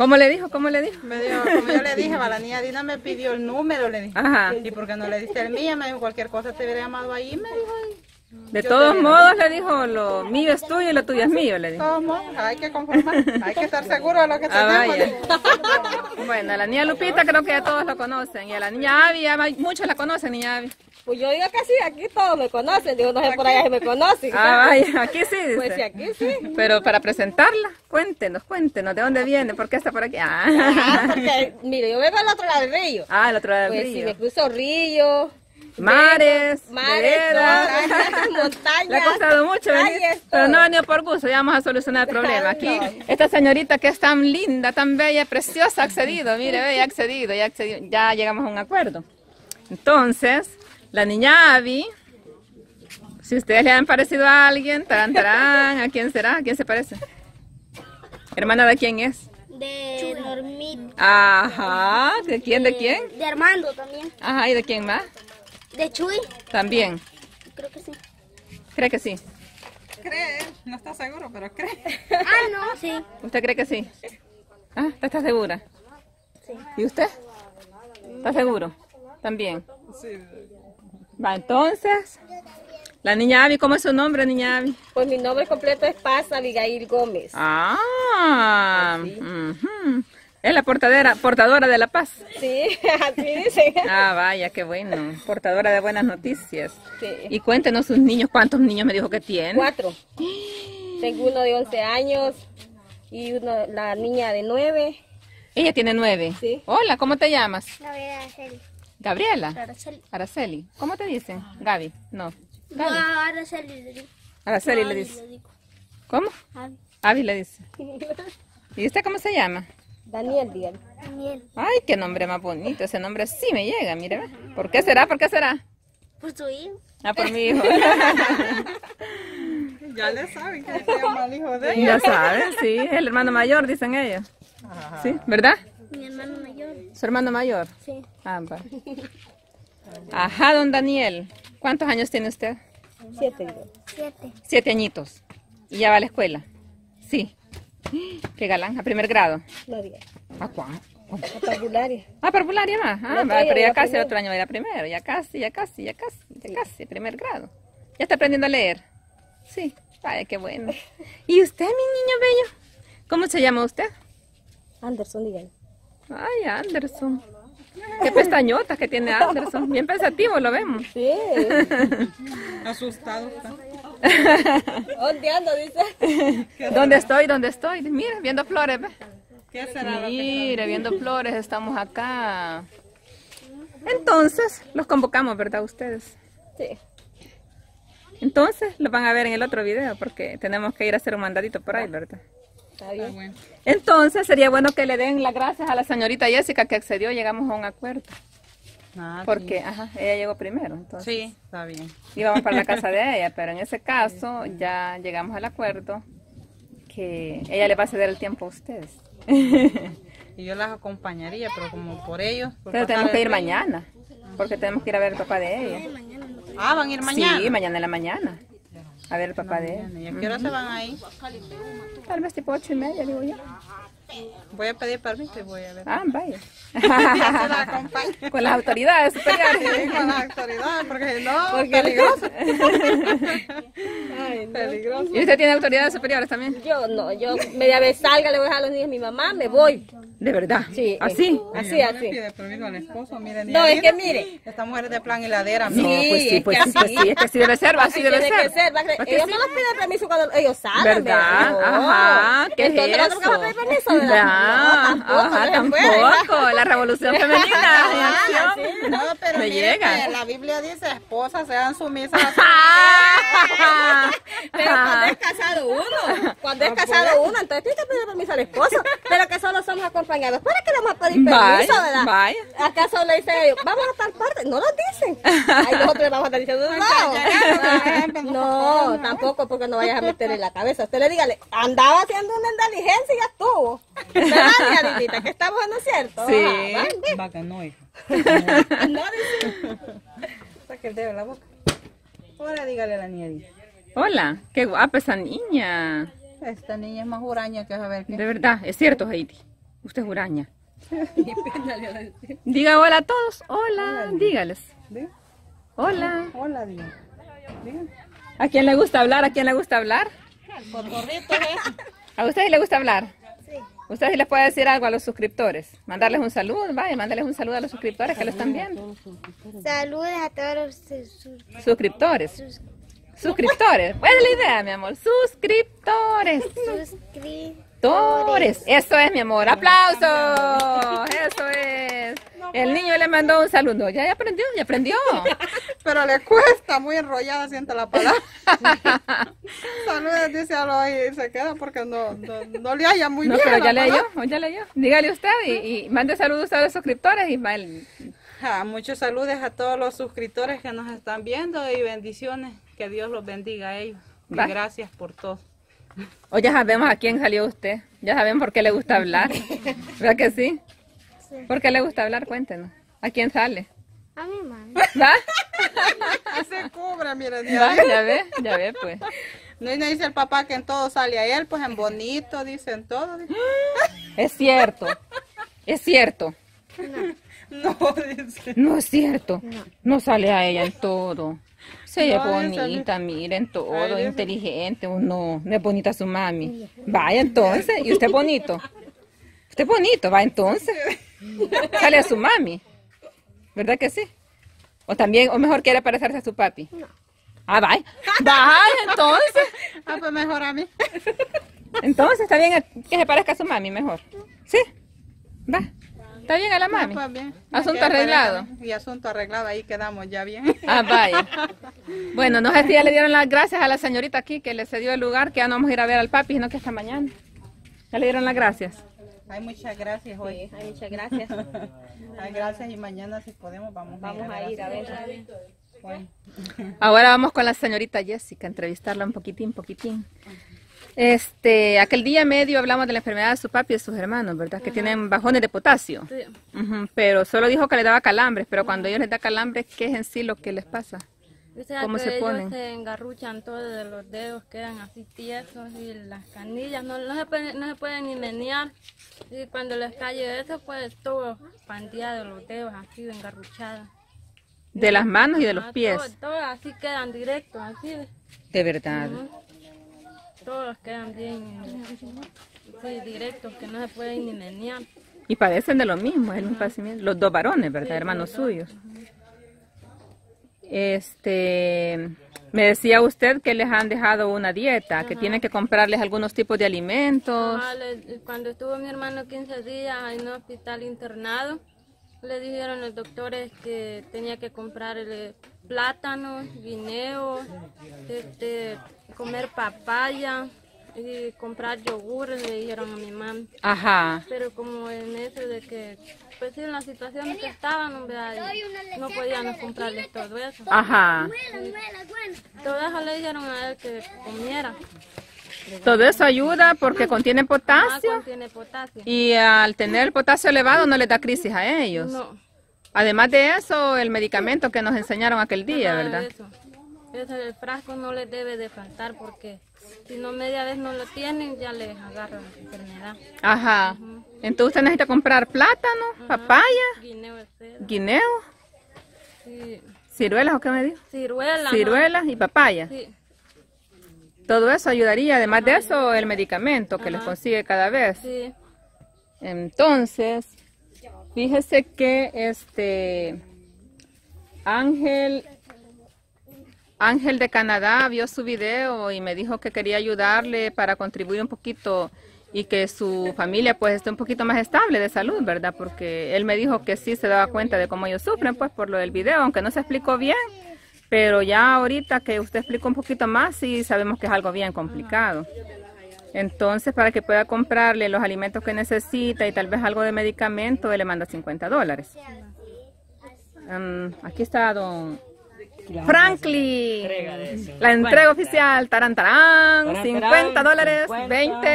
¿Cómo le dijo? ¿Cómo le dijo? Me dijo, como yo le dije, la niña Dina me pidió el número, le dije. Ajá. ¿Y por qué no le diste el mío? Me dijo, cualquier cosa te hubiera llamado ahí, me dijo. De todos modos le dijo, lo mío es tuyo y lo tuyo es mío, le dijo. ¿Cómo? Hay que conformar, hay que estar seguro de lo que Ah, tenemos. vaya. Bueno, a la niña Lupita creo que ya todos lo conocen. Y a la niña Avi, ya muchos la conocen, niña Avi. Pues yo digo que sí, aquí todos me conocen. Digo, no sé por allá si me conocen. Ah, vaya, aquí sí, dice. Pues sí, aquí sí. Pero para presentarla, cuéntenos, cuéntenos, ¿de dónde viene? ¿Por qué está por aquí? Ah, Ah, porque, mire, yo vengo al otro lado del río. ah el otro lado del Pues sí, río. me cruzo río, Mares, mares, veredas. montañas. Le ha costado mucho venir, pero no ha venido por gusto, ya vamos a solucionar el problema. Aquí, esta señorita que es tan linda, tan bella, preciosa, ha accedido, mire, ve, ya ha accedido, ya accedido, ya llegamos a un acuerdo. Entonces, la niña Abby, si ustedes le han parecido a alguien, tarán, tarán, ¿a quién será? ¿A quién se parece? ¿Hermana de quién es? De Normit. Ajá, ¿de quién, de quién? De Armando también. Ajá, ¿y de quién más? De Chuy. También, Creo que sí. ¿cree que sí? Cree, no está seguro, pero cree. Ah, no, sí. ¿Usted cree que sí? Ah, ¿usted está segura? Sí. ¿Y usted? ¿Está seguro? También. Sí. Va, entonces, la niña Abby, ¿cómo es su nombre, niña Abby? Pues mi nombre completo es Paz Abigail Gómez. Ah, ujú. Es la portadera, portadora de la paz. Sí, así dice. Ah, vaya, qué bueno. Portadora de buenas noticias. Sí. Y cuéntenos sus niños, ¿cuántos niños me dijo que tiene? Cuatro. Tengo uno de 11 años y uno, la niña de 9. Ella tiene nueve. Sí. Hola, ¿cómo te llamas? La voy a hacer. Gabriela. Araceli. Araceli. ¿Cómo te dicen? Gaby. No. No, Gaby. Araceli le digo. Araceli le dice. le digo. ¿Cómo? Ay, Abby le dice. ¿Y usted cómo se llama? Daniel, dígale. Daniel. Ay, qué nombre más bonito. Ese nombre sí me llega, mire. ¿Por qué será? ¿Por qué será? Por tu hijo. Ah, por mi hijo. Ya le saben que se llama el hijo de ella. ya saben, sí. El hermano mayor, dicen ellos. Sí, ¿verdad? Mi hermano mayor. Su hermano mayor. Sí. Ah, va. Ajá, don Daniel. ¿Cuántos años tiene usted? Siete. Siete añitos. ¿Y ya va a la escuela? Sí. Qué galán, a primer grado. No diga. ¿A cuál? Vocabulario. Ah, parvularia más. Ah, va, año pero ya casi el primero. otro año va a ir a primero. Ya casi, ya casi, ya casi, ya casi, primer grado. Ya está aprendiendo a leer. Sí. Ay, qué bueno. ¿Y usted, mi niño bello? ¿Cómo se llama usted? Anderson, dígale. Ay, Anderson. Qué pestañotas que tiene Anderson. Bien pensativo lo vemos. Sí. Asustado está. ¿Dónde ando? Dice. ¿Dónde estoy? ¿Dónde estoy? Mira, viendo flores, ve. ¿Qué será Mire, viendo flores, estamos acá. Entonces, los convocamos, ¿verdad, ustedes? Sí. Entonces, los van a ver en el otro video, porque tenemos que ir a hacer un mandadito por ahí, ¿verdad? Está bien. Entonces, sería bueno que le den las gracias a la señorita Jessica que accedió, llegamos a un acuerdo. Ah, Porque, ajá, ella llegó primero, entonces Sí, está bien. íbamos para la casa de ella, pero en ese caso ya llegamos al acuerdo que ella le va a ceder el tiempo a ustedes. Y yo las acompañaría, pero como por ellos. por Pero tenemos que el ir mañana, porque tenemos que ir a ver al papá de ella. Ah, van a ir mañana. Sí, mañana en la mañana. A ver el papá de Mañana. ¿Y ella. a qué hora se van ahí? Tal vez tipo ocho y media, digo yo. Voy a pedir permiso y voy a ver. Ah, vaya. La. Con las autoridades superiores. Sí, con las autoridades, porque si no, Porque- peligroso. Ay, no. Peligroso. ¿Y usted tiene autoridades superiores también? Yo no, yo media vez salga, le voy a dejar a los niños a mi mamá, me voy. De verdad. Sí. ¿Así? Así, no le así. pide permiso al esposo, miren. No, es que mire. Esta mujer es de plan heladera. No, mire. pues sí, es pues que sí, pues así. sí, es que así debe ser, va, así Así debe tiene ser. que ser, va, ¿Va que ellos sí? no nos piden permiso cuando ellos salen, ¿Verdad? No. Ajá, ¿qué Entonces es eso? vamos a pedir permiso, No, tampoco, ajá. La revolución femenina Ah. No, pero Me llega. la Biblia dice, esposas sean sumisas a su Ah, Pero cuando es casado uno, cuando es casado uno, entonces tiene que pedir permiso al esposo, pero que solo somos acompañados. ¿Para qué le vamos a pedir permiso, verdad? vaya. ¿Acaso le dicen ellos, vamos a tal parte? No lo dicen. Ahí nosotros le vamos a estar diciendo, no. No, tampoco porque no vayas a meterle en la cabeza. Usted le dígale, andaba haciendo una inteligencia y ya estuvo. ¿Verdad, Dianita? Que estamos en lo cierto. Sí. Ah, ¿va? Vaca, no, hija. No, dice. Saque el dedo de la boca. Ahora dígale a la niña. Hola, qué guapa esa niña. Esta niña es más huraña que saber qué. De verdad, es cierto, Heidi. Usted es huraña. Diga hola a todos. Hola, dígales. Diga. Hola. Hola, diga. Diga. ¿A quién le gusta hablar? ¿A quién le gusta hablar? Por gorrito, ¿eh? ¿A usted le gusta hablar? Sí. ¿Usted sí le puede decir algo a los suscriptores? Mandarles un saludo, vaya, mandarles un saludo a los suscriptores que lo están viendo. Saludos a todos los sus- Suscriptores. sus- Suscriptores. Buena la idea, mi amor. Suscriptores. suscriptores. Tores. Eso es, mi amor. ¡Aplausos! Eso es. El niño le mandó un saludo. Ya, ya aprendió, ya aprendió. Pero le cuesta, muy enrollada siente la palabra. Saludos, dice a y se queda porque no, no, no le haya muy No, bien. pero ya leyó, ya leyó. Dígale usted y, y mande saludos a los suscriptores y va el- muchos saludos a todos los suscriptores que nos están viendo y bendiciones. Que Dios los bendiga a ellos. Y gracias por todo. O ya sabemos a quién salió usted. Ya saben por qué le gusta hablar. ¿Verdad que sí? Sí. ¿Por qué le gusta hablar? Cuéntenos. ¿A quién sale? A mi mamá. ¿Va? Se cubre, miren. ya. Ya ve, ya ve, pues. No, y no dice el papá que en todo sale a él, pues en bonito, dicen todo. dice. Es cierto. Es cierto. No, dice. No es cierto. No sale a ella en todo. Es dice, bonita, miren todo, inteligente. o no, no es bonita su mami. Vaya entonces, y usted es bonito. Usted es bonito, va entonces. Sale a su mami. ¿Verdad que sí? O también, o mejor quiere parecerse a su papi. Ah, vaya. Vaya entonces. Ah, pues mejor a mí. Entonces está bien que se parezca a su mami mejor. ¿Sí? Va. Está bien a la mami. Pues bien. Asunto arreglado. Y asunto arreglado, ahí quedamos ya bien. Ah, vaya. Bueno, no sé si ya le dieron las gracias a la señorita aquí que le cedió el lugar, que ya no vamos a ir a ver al papi, sino que hasta mañana. Ya le dieron las gracias. Ay, muchas gracias hoy. Sí, ay, muchas gracias. Ay, gracias y mañana si podemos vamos, Vamos a ir a ver. Bueno. Ahora vamos con la señorita Jessica, a entrevistarla un poquitín, poquitín. Este, aquel día medio hablamos de la enfermedad de su papi y de sus hermanos, ¿verdad? Que tienen bajones de potasio. Ujú, Pero solo dijo que le daba calambres, pero cuando ellos les da calambres, ¿qué es en sí lo que les pasa? O sea, ¿Cómo que se ellos ponen? se engarruchan todos de los dedos, quedan así tiesos y las canillas no, no, se, pueden, no se pueden ni menear. Y cuando les cae eso, pues todo pandeado los dedos, así engarruchados. De las manos y de los pies. Todos, todos así quedan directos, así. De verdad. Todos quedan bien sí, directos, que no se pueden ni menear. Y padecen de lo mismo, es el. Los dos varones, ¿verdad? Hermanos suyos. Este, me decía usted que les han dejado una dieta, que tienen que comprarles algunos tipos de alimentos. Ajá, cuando estuvo mi hermano 15 días en un hospital internado, le dijeron los doctores que tenía que comprarle plátanos, guineos, este, comer papaya y comprar yogur, le dijeron a mi mamá. Ajá. Pero como en eso de que, pues en la situación en que estaban, no podíamos comprarles todo eso. Ajá. Todo eso le dijeron a él que comiera. Todo eso ayuda porque contiene Ah, potasio contiene potasio. y al tener el potasio elevado no les da crisis a ellos. No. Además de eso, el medicamento que nos enseñaron aquel día, Ajá, ¿verdad? Eso. Eso, el frasco no les debe de faltar porque si no media vez no lo tienen ya les agarra la enfermedad. Ajá. Entonces usted necesita comprar plátano, papaya, Guineo sí, ciruelas o qué me dijo. ciruela. ajá. Ciruelas y papaya. Sí, Todo eso ayudaría. Además de eso, el medicamento que les consigue cada vez. sí. Entonces, fíjese que este Ángel Ángel de Canadá vio su video y me dijo que quería ayudarle para contribuir un poquito y que su familia pues esté un poquito más estable de salud, ¿verdad? Porque él me dijo que sí se daba cuenta de cómo ellos sufren pues por lo del video, aunque no se explicó bien, pero ya ahorita que usted explicó un poquito más sí sabemos que es algo bien complicado. Entonces, para que pueda comprarle los alimentos que necesita y tal vez algo de medicamento, él le manda 50 dólares. Aquí está don Franklin. La entrega oficial, tarán, tarán, Tarán, 50 tarán, dólares, 50.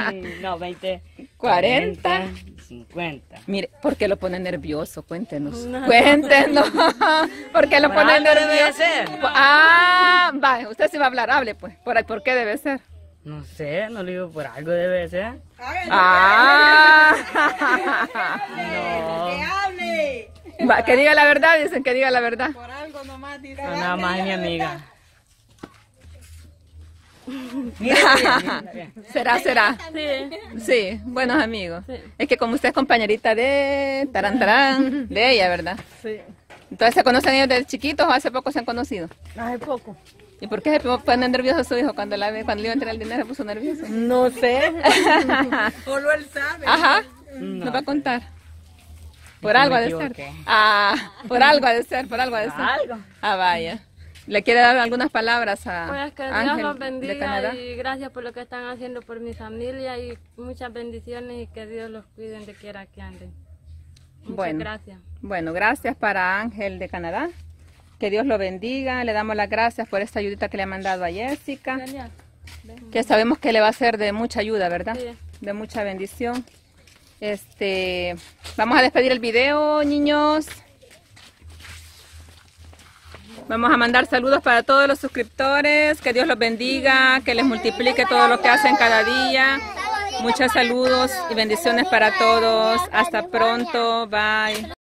20. no, 20. 40. 50. Mire, ¿por qué lo pone nervioso? Cuéntenos. Cuéntenos. ¿Por qué lo pone Por algo debe nervioso? ser. Ah, va, usted sí va a hablar, hable pues. ¿Por, por qué debe ser? No sé, no lo digo por algo debe ser. Ah. ¡Que hable! Va, que diga la verdad, dicen que diga la verdad. Por algo nomás dice. No, nada más mi amiga. ¿Será, será? Sí, Sí, buenos amigos. Es que como usted es compañerita de Tarán Tarán, de ella, ¿verdad? Sí. Entonces, ¿se conocen ellos desde chiquitos o hace poco se han conocido? Hace poco. ¿Y por qué se pone nervioso su hijo cuando, la cuando le iba a entrar el dinero? Se puso nervioso. No sé. Solo él sabe. Ajá, No. nos va a contar. Por algo ha de ser. Ah, por algo ha de ser, por algo ha de ser. Algo. Ah, vaya. ¿Le quiere dar algunas palabras a pues que Dios los bendiga y gracias por lo que están haciendo por mi familia y muchas bendiciones y que Dios los cuide donde quiera que anden. Muchas Bueno. gracias. Bueno, gracias para Ángel de Canadá. Que Dios lo bendiga. Le damos las gracias por esta ayudita que le ha mandado a Jessica. Que sabemos que le va a ser de mucha ayuda, ¿verdad? Sí. De mucha bendición. Este, vamos a despedir el video, niños. Vamos a mandar saludos para todos los suscriptores. Que Dios los bendiga, que les multiplique todo lo que hacen cada día. Muchos saludos y bendiciones para todos. Hasta pronto. Bye.